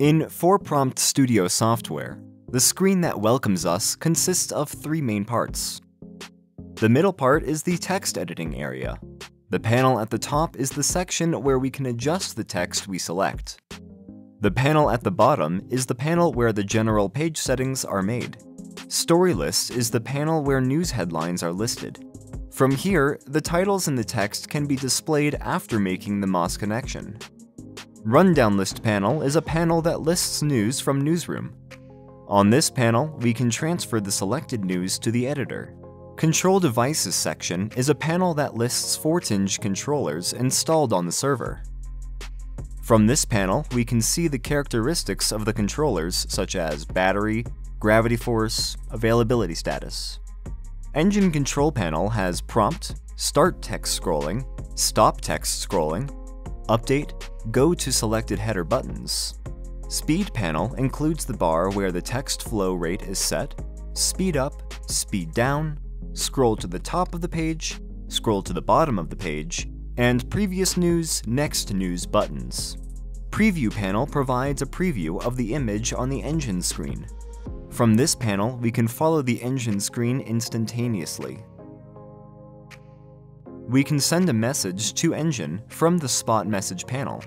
In ForPrompt Studio software, the screen that welcomes us consists of three main parts. The middle part is the text editing area. The panel at the top is the section where we can adjust the text we select. The panel at the bottom is the panel where the general page settings are made. Story List is the panel where news headlines are listed. From here, the titles in the text can be displayed after making the MOS connection. Rundown List panel is a panel that lists news from Newsroom. On this panel, we can transfer the selected news to the editor. Control Devices section is a panel that lists Fortinge controllers installed on the server. From this panel, we can see the characteristics of the controllers such as battery, gravity force, availability status. Engine Control Panel has Prompt, Start Text Scrolling, Stop Text Scrolling, Update, Go to selected header buttons. Speed panel includes the bar where the text flow rate is set, speed up, speed down, scroll to the top of the page, scroll to the bottom of the page, and previous news, next news buttons. Preview panel provides a preview of the image on the engine screen. From this panel, we can follow the engine screen instantaneously. We can send a message to Engine from the Spot Message panel.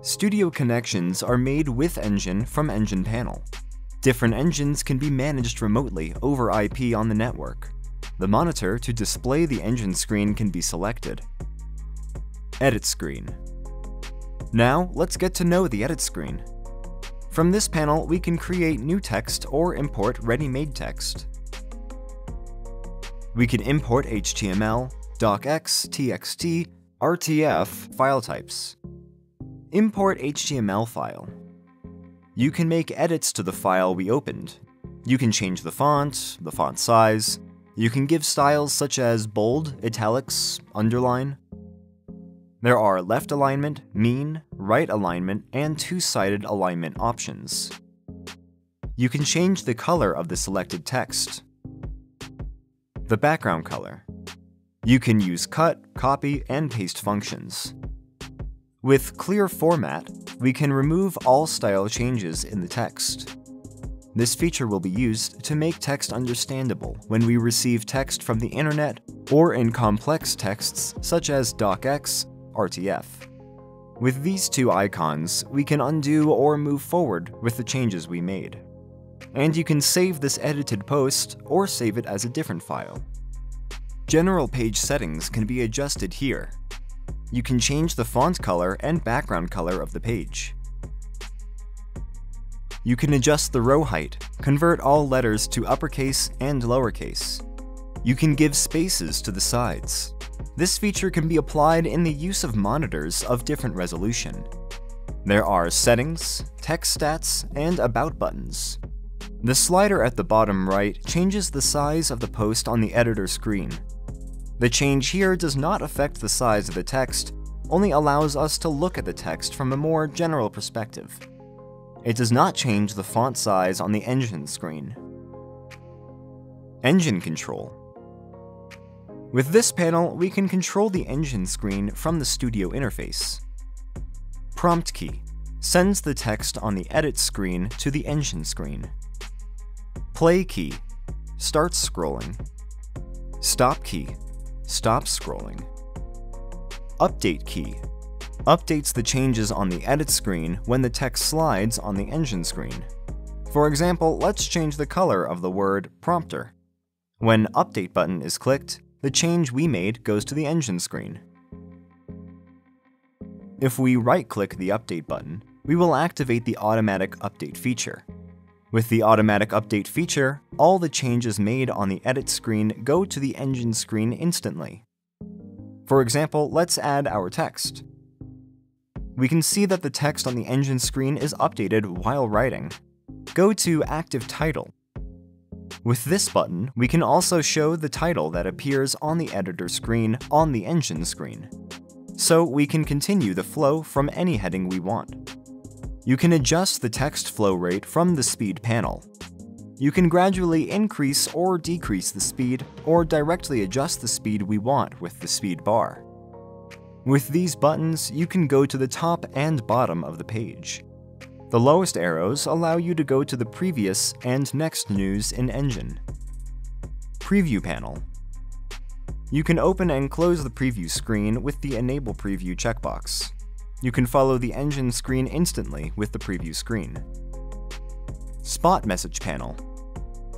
Studio connections are made with Engine from Engine panel. Different engines can be managed remotely over IP on the network. The monitor to display the engine screen can be selected. Edit screen. Now, let's get to know the edit screen. From this panel, we can create new text or import ready-made text. We can import HTML, docx, txt, RTF file types. Import HTML file. You can make edits to the file we opened. You can change the font, the font size. You can give styles such as bold, italics, underline. There are left alignment, mean, right alignment, and two-sided alignment options. You can change the color of the selected text. The background color. You can use cut, copy, and paste functions. With Clear Format, we can remove all style changes in the text. This feature will be used to make text understandable when we receive text from the internet or in complex texts such as docx, RTF. With these two icons, we can undo or move forward with the changes we made. And you can save this edited post or save it as a different file. General page settings can be adjusted here. You can change the font color and background color of the page. You can adjust the row height, convert all letters to uppercase and lowercase. You can give spaces to the sides. This feature can be applied in the use of monitors of different resolution. There are settings, text stats, and about buttons. The slider at the bottom right changes the size of the post on the editor screen. The change here does not affect the size of the text, only allows us to look at the text from a more general perspective. It does not change the font size on the engine screen. Engine Control With this panel, we can control the engine screen from the Studio interface. Prompt key sends the text on the edit screen to the engine screen. Play key starts scrolling. Stop key stops scrolling. Update key updates the changes on the edit screen when the text slides on the engine screen. For example, let's change the color of the word prompter. When Update button is clicked, the change we made goes to the engine screen. If we right-click the Update button, we will activate the Automatic Update feature. With the Automatic Update feature, all the changes made on the edit screen go to the engine screen instantly. For example, let's add our text. We can see that the text on the engine screen is updated while writing. Go to Active Title. With this button, we can also show the title that appears on the editor screen on the engine screen. So we can continue the flow from any heading we want. You can adjust the text flow rate from the speed panel. You can gradually increase or decrease the speed, or directly adjust the speed we want with the speed bar. With these buttons, you can go to the top and bottom of the page. The lowest arrows allow you to go to the previous and next news in Engine. Preview panel. You can open and close the preview screen with the Enable Preview checkbox. You can follow the engine screen instantly with the preview screen. Spot Message panel.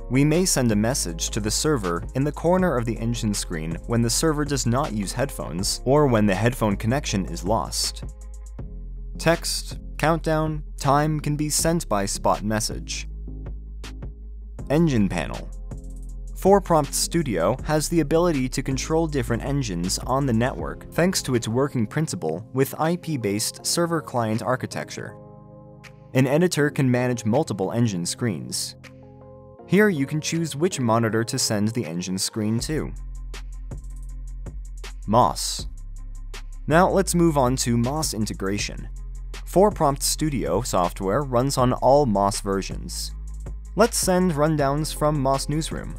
We may send a message to the server in the corner of the engine screen when the server does not use headphones or when the headphone connection is lost. Text, countdown, time can be sent by spot message. Engine panel. ForPrompt Studio has the ability to control different engines on the network thanks to its working principle with IP-based server-client architecture. An editor can manage multiple engine screens. Here you can choose which monitor to send the engine screen to. MOS. Now let's move on to MOS integration. ForPrompt Studio software runs on all MOS versions. Let's send rundowns from MOS Newsroom.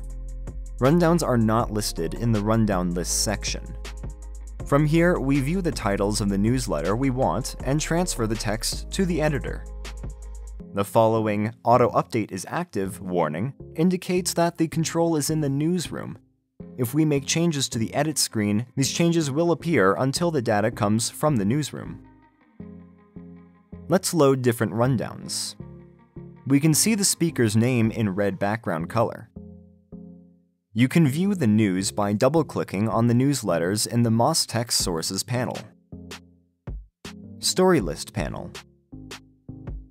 Rundowns are not listed in the rundown list section. From here, we view the titles of the newsletter we want and transfer the text to the editor. The following auto update is active warning indicates that the control is in the newsroom. If we make changes to the edit screen, these changes will appear until the data comes from the newsroom. Let's load different rundowns. We can see the speaker's name in red background color. You can view the news by double-clicking on the newsletters in the MOS Text Sources panel. Story List panel.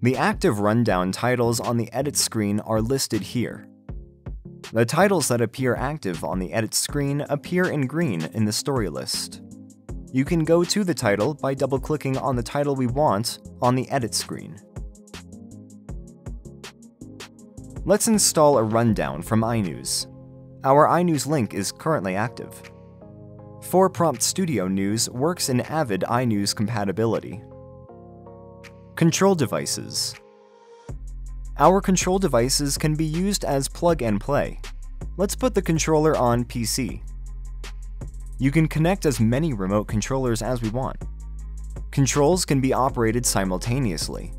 The active rundown titles on the edit screen are listed here. The titles that appear active on the edit screen appear in green in the story list. You can go to the title by double-clicking on the title we want on the edit screen. Let's install a rundown from iNews. Our iNews link is currently active. ForPrompt Studio News works in Avid iNews compatibility. Control devices. Our control devices can be used as plug and play. Let's put the controller on PC. You can connect as many remote controllers as we want. Controls can be operated simultaneously.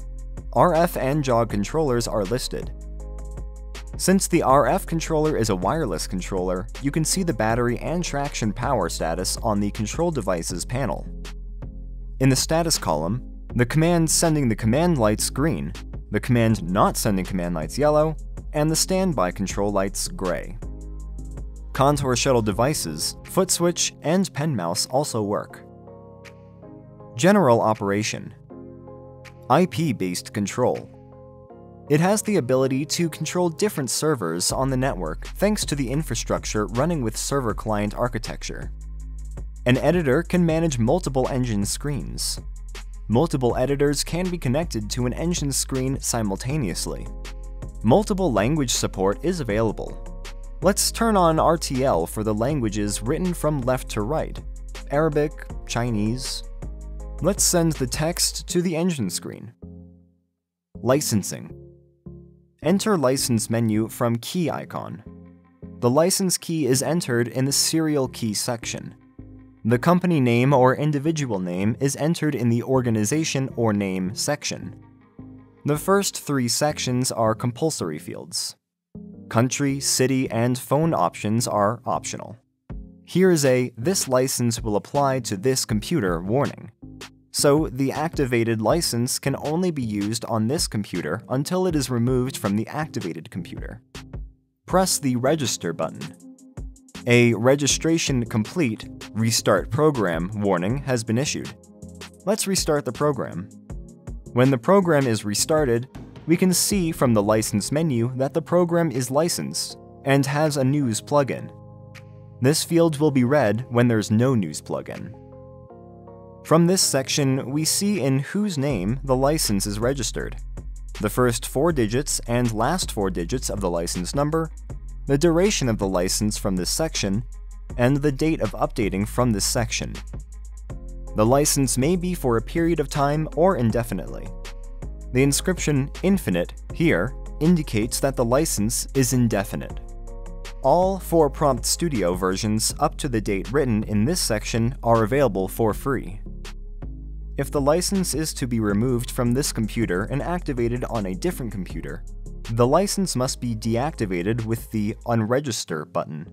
RF and jog controllers are listed. Since the RF controller is a wireless controller, you can see the battery and traction power status on the control devices panel. In the status column, the command sending the command lights green, the command not sending command lights yellow, and the standby control lights gray. Contour shuttle devices, foot switch, and pen mouse also work. General operation IP-based control. It has the ability to control different servers on the network thanks to the infrastructure running with server-client architecture. An editor can manage multiple engine screens. Multiple editors can be connected to an engine screen simultaneously. Multiple language support is available, Let's turn on RTL for the languages written from left to right Arabic, Chinese. Let's send the text to the engine screen. Licensing. Enter license menu from key icon. The license key is entered in the serial key section. The company name or individual name is entered in the organization or name section. The first three sections are compulsory fields. Country, city, and phone options are optional. Here is a This license will apply to this computer warning. So the activated license can only be used on this computer until it is removed from the activated computer. Press the Register button. A Registration Complete Restart Program warning has been issued. Let's restart the program. When the program is restarted, we can see from the license menu that the program is licensed and has a news plugin. This field will be red when there's no news plugin. From this section, we see in whose name the license is registered, the first four digits and last four digits of the license number, the duration of the license from this section, and the date of updating from this section. The license may be for a period of time or indefinitely. The inscription infinite here indicates that the license is indefinite. All ForPrompt Studio versions up to the date written in this section are available for free. If the license is to be removed from this computer and activated on a different computer, the license must be deactivated with the Unregister button.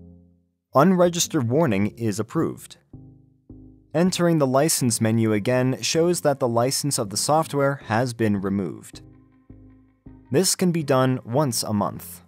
Unregister warning is approved. Entering the license menu again shows that the license of the software has been removed. This can be done once a month.